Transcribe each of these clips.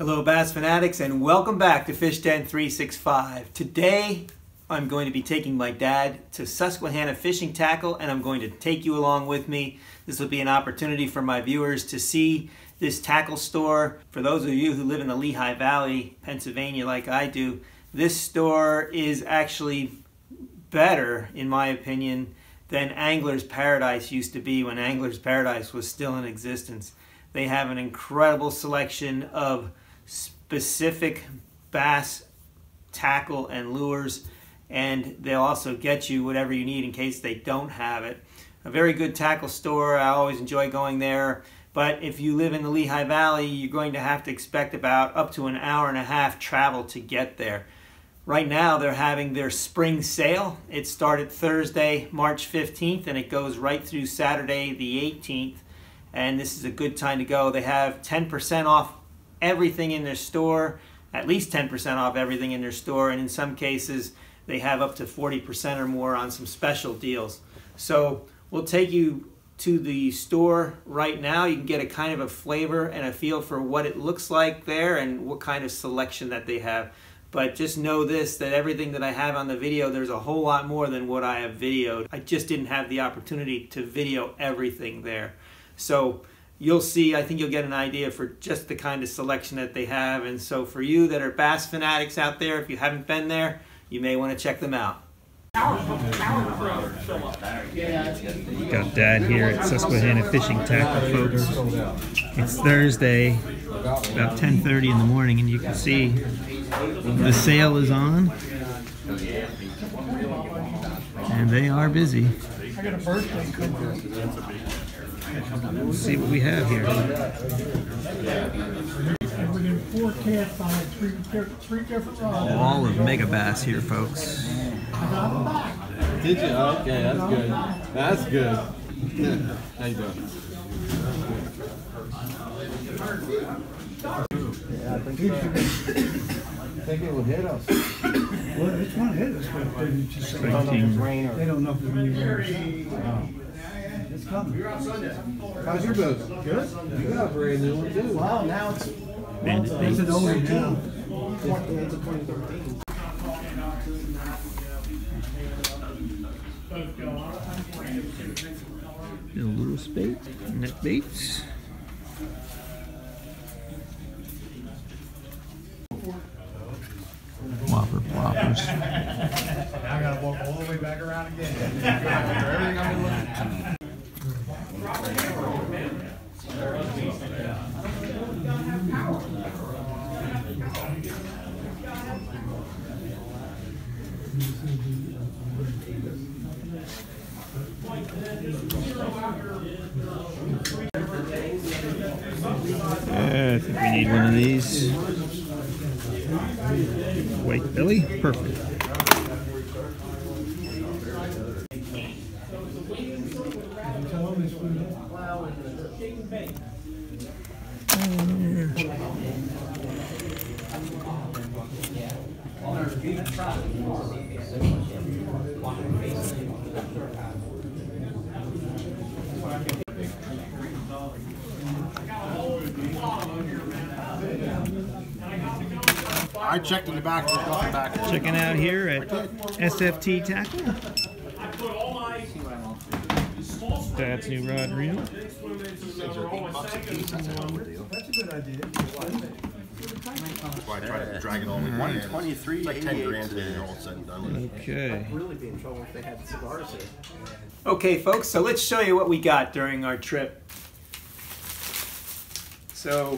Hello bass fanatics and welcome back to Fish Den 365. Today I'm going to be taking my dad to Susquehanna Fishing Tackle and I'm going to take you along with me. This will be an opportunity for my viewers to see this tackle store. For those of you who live in the Lehigh Valley, Pennsylvania like I do, this store is actually better in my opinion than Angler's Paradise used to be when Angler's Paradise was still in existence. They have an incredible selection of specific bass tackle and lures and they'll also get you whatever you need in case they don't have it. A very good tackle store. I always enjoy going there. But if you live in the Lehigh Valley, you're going to have to expect about up to an hour and a half travel to get there. Right now, they're having their spring sale. It started Thursday, March 15th, and it goes right through Saturday, the 18th. And this is a good time to go. They have 10% off everything in their store, at least 10% off everything in their store, and in some cases they have up to 40% or more on some special deals. So we'll take you to the store right now. You can get a kind of a flavor and a feel for what it looks like there and what kind of selection that they have. But just know this, that everything that I have on the video, there's a whole lot more than what I have videoed. I just didn't have the opportunity to video everything there. So you'll see, I think you'll get an idea for just the kind of selection that they have. And so for you that are bass fanatics out there, if you haven't been there, you may want to check them out. Got Dad here at Susquehanna Fishing Tackle, folks. It's Thursday, about 10.30 in the morning, and you can see the sale is on. And they are busy. Let's see what we have here. four casts on three, three different rods. All of Megabass here, folks. Did you? Oh, okay, that's good. That's good. How you doing? Yeah, I think so. I think it will hit us. Well, it's going to hit us, but they just say, they don't know if it's going to oh. be rain. It's coming. How's your boat? Good. You got a brand new one too. Wow, now it's, Bandit it's an older now. It's a 2013. A little spade, net baits. Whopper ploppers. Now I gotta walk all the way back around again. Yeah, I think we need one of these. White belly, perfect. Checked in the back. There's nothing back. Checking out here at SFT Tackle. That's new rod reel. That's a good idea. That's why I tried to drag it all in one hand. 123, It's like 10 grand today all said and done with it. Okay. really be in trouble if they had cigars here. Okay, folks, so let's show you what we got during our trip. So,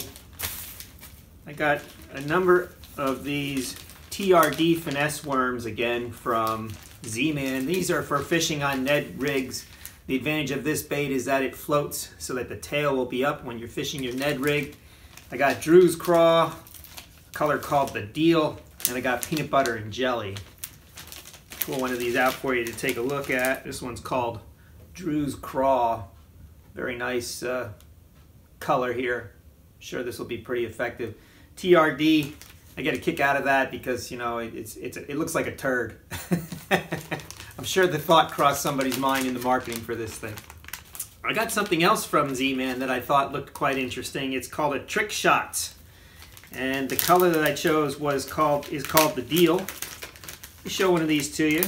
I got a number of these TRD finesse worms again from Z-Man. These are for fishing on Ned rigs. The advantage of this bait is that it floats so that the tail will be up when you're fishing your Ned rig. I got Drew's Craw, color called the Deal, and I got peanut butter and jelly. Pull one of these out for you to take a look at. This one's called Drew's Craw. Very nice uh, color here. Sure this will be pretty effective. TRD, I get a kick out of that because, you know, it's, it's, it looks like a turd. I'm sure the thought crossed somebody's mind in the marketing for this thing. I got something else from Z-Man that I thought looked quite interesting. It's called a Trick Shot. And the color that I chose was called is called the deal. Let me show one of these to you.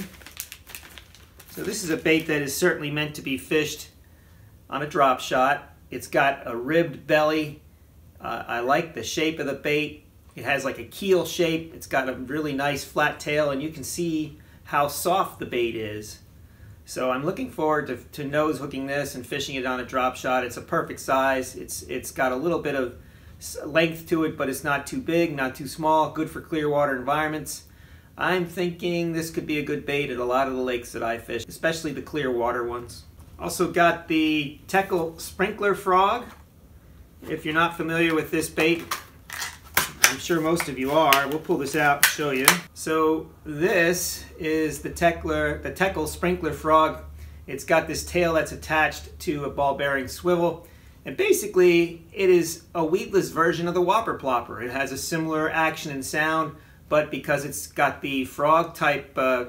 So this is a bait that is certainly meant to be fished on a drop shot. It's got a ribbed belly. Uh, I like the shape of the bait. It has like a keel shape. It's got a really nice flat tail and you can see how soft the bait is. So I'm looking forward to, to nose hooking this and fishing it on a drop shot. It's a perfect size. It's It's got a little bit of length to it, but it's not too big, not too small, good for clear water environments. I'm thinking this could be a good bait at a lot of the lakes that I fish, especially the clear water ones. Also got the Teckel Sprinkler Frog. If you're not familiar with this bait, I'm sure most of you are. We'll pull this out and show you. So this is the Teckler, the Teckel Sprinkler Frog. It's got this tail that's attached to a ball bearing swivel. And basically, it is a weedless version of the Whopper Plopper. It has a similar action and sound, but because it's got the frog type uh,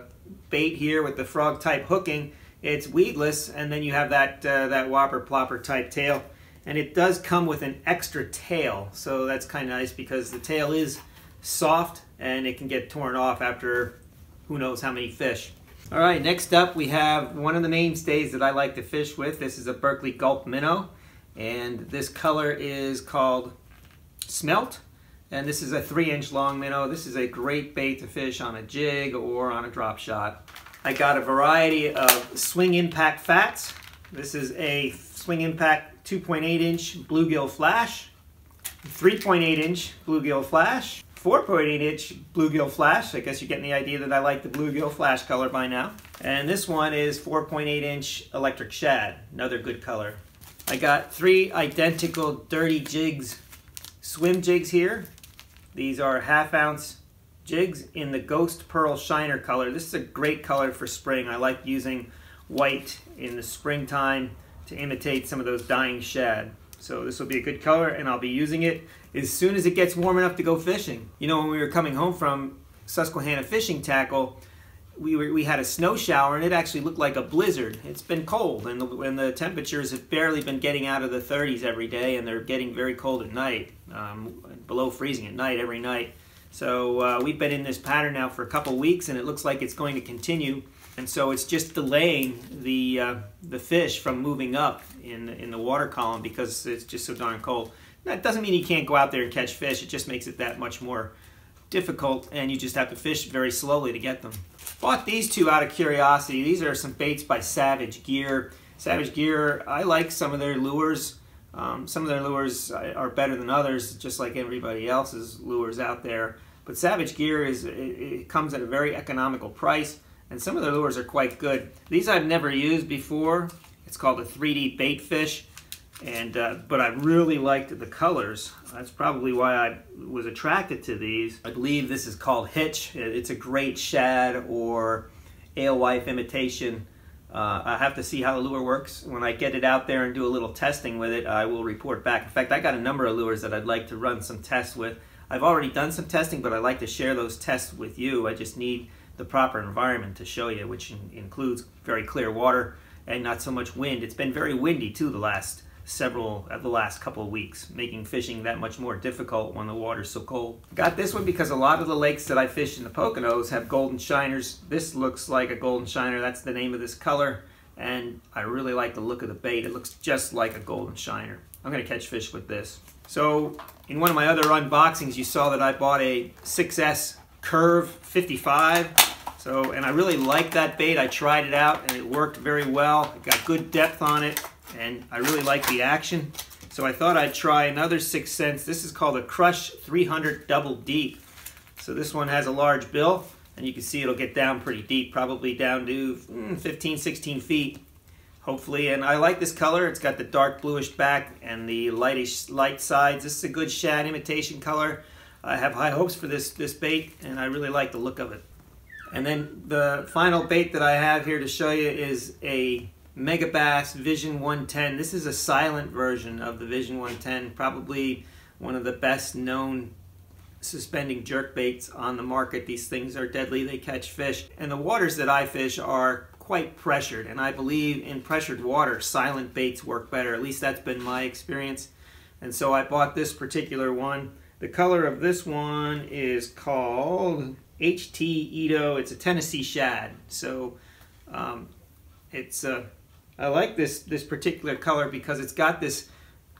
bait here with the frog type hooking, it's weedless, and then you have that, uh, that Whopper Plopper type tail and it does come with an extra tail so that's kind of nice because the tail is soft and it can get torn off after who knows how many fish. All right, next up we have one of the mainstays that I like to fish with. This is a Berkley Gulp Minnow and this color is called Smelt and this is a three inch long minnow. This is a great bait to fish on a jig or on a drop shot. I got a variety of swing impact fats. This is a swing impact 2.8 inch bluegill flash, 3.8 inch bluegill flash, 4.8 inch bluegill flash. I guess you're getting the idea that I like the bluegill flash color by now. And this one is 4.8 inch electric shad, another good color. I got three identical dirty jigs, swim jigs here. These are half ounce jigs in the Ghost Pearl Shiner color. This is a great color for spring. I like using white in the springtime to imitate some of those dying shad. So this will be a good color and I'll be using it as soon as it gets warm enough to go fishing. You know, when we were coming home from Susquehanna fishing tackle, we, were, we had a snow shower and it actually looked like a blizzard. It's been cold and the, and the temperatures have barely been getting out of the 30s every day and they're getting very cold at night, um, below freezing at night every night. So uh, we've been in this pattern now for a couple weeks and it looks like it's going to continue. And so it's just delaying the, uh, the fish from moving up in, in the water column because it's just so darn cold. That doesn't mean you can't go out there and catch fish. It just makes it that much more difficult and you just have to fish very slowly to get them. Bought these two out of curiosity. These are some baits by Savage Gear. Savage Gear, I like some of their lures. Um, some of their lures are better than others, just like everybody else's lures out there. But Savage Gear is it, it comes at a very economical price and some of their lures are quite good. These I've never used before. It's called a 3D bait fish, and uh, but I really liked the colors. That's probably why I was attracted to these. I believe this is called Hitch. It's a great shad or alewife imitation. Uh, I have to see how the lure works. When I get it out there and do a little testing with it, I will report back. In fact, I got a number of lures that I'd like to run some tests with. I've already done some testing, but I'd like to share those tests with you. I just need the proper environment to show you, which in, includes very clear water and not so much wind. It's been very windy too the last several of uh, the last couple of weeks, making fishing that much more difficult when the water's so cold. Got this one because a lot of the lakes that I fish in the Poconos have golden shiners. This looks like a golden shiner. That's the name of this color. And I really like the look of the bait. It looks just like a golden shiner. I'm to catch fish with this. So in one of my other unboxings, you saw that I bought a 6th Sense Curve 55. So, and I really like that bait. I tried it out and it worked very well. It got good depth on it and I really like the action. So I thought I'd try another 6th Sense. This is called a Crush 300 Double Deep. So this one has a large bill and you can see it'll get down pretty deep, probably down to mm, 15, 16 feet hopefully. And I like this color. It's got the dark bluish back and the lightish light sides. This is a good shad imitation color. I have high hopes for this, this bait and I really like the look of it. And then the final bait that I have here to show you is a Megabass Vision 110. This is a silent version of the Vision 110, probably one of the best known suspending jerk baits on the market. These things are deadly, they catch fish. And the waters that I fish are quite pressured, and I believe in pressured water, silent baits work better. At least that's been my experience. And so I bought this particular one The color of this one is called HT ITO. It's a Tennessee shad. So um, it's uh, I like this this particular color because it's got this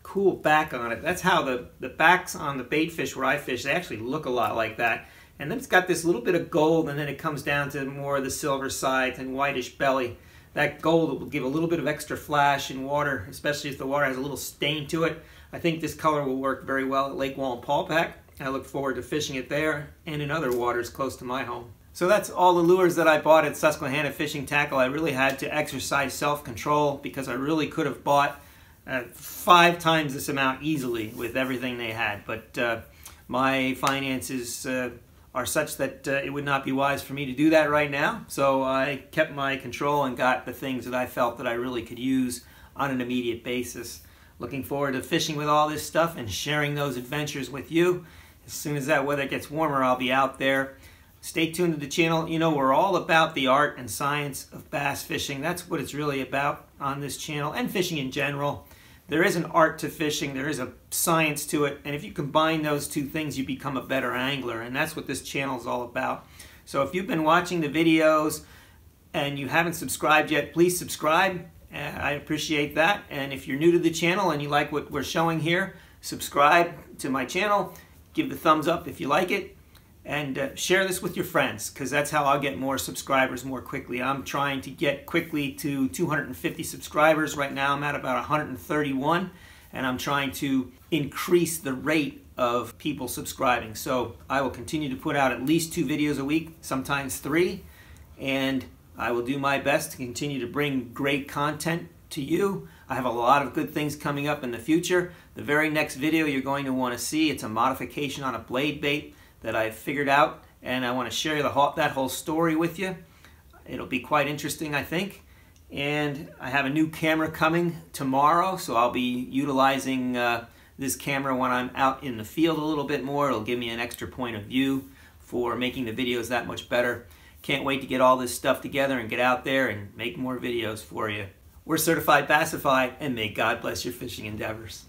cool back on it. That's how the, the backs on the bait fish where I fish, they actually look a lot like that. And then it's got this little bit of gold and then it comes down to more of the silver sides and whitish belly. That gold will give a little bit of extra flash in water, especially if the water has a little stain to it. I think this color will work very well at Lake Wallenpaupack. I look forward to fishing it there and in other waters close to my home. So that's all the lures that I bought at Susquehanna Fishing Tackle. I really had to exercise self-control because I really could have bought uh, five times this amount easily with everything they had. But uh, my finances uh, are such that uh, it would not be wise for me to do that right now. So I kept my control and got the things that I felt that I really could use on an immediate basis. Looking forward to fishing with all this stuff and sharing those adventures with you. As soon as that weather gets warmer, I'll be out there. Stay tuned to the channel. You know, we're all about the art and science of bass fishing. That's what it's really about on this channel and fishing in general. There is an art to fishing, there is a science to it, and if you combine those two things, you become a better angler, and that's what this channel is all about. So if you've been watching the videos and you haven't subscribed yet, please subscribe. I appreciate that. And if you're new to the channel and you like what we're showing here, subscribe to my channel. Give the thumbs up if you like it. And uh, share this with your friends because that's how I'll get more subscribers more quickly. I'm trying to get quickly to 250 subscribers. Right now I'm at about 131 and I'm trying to increase the rate of people subscribing. So I will continue to put out at least two videos a week, sometimes three. And I will do my best to continue to bring great content to you. I have a lot of good things coming up in the future. The very next video you're going to want to see, it's a modification on a blade bait that I've figured out and I want to share the whole, that whole story with you. It'll be quite interesting, I think. And I have a new camera coming tomorrow, so I'll be utilizing uh, this camera when I'm out in the field a little bit more. It'll give me an extra point of view for making the videos that much better. Can't wait to get all this stuff together and get out there and make more videos for you. We're certified Bassify, and may God bless your fishing endeavors.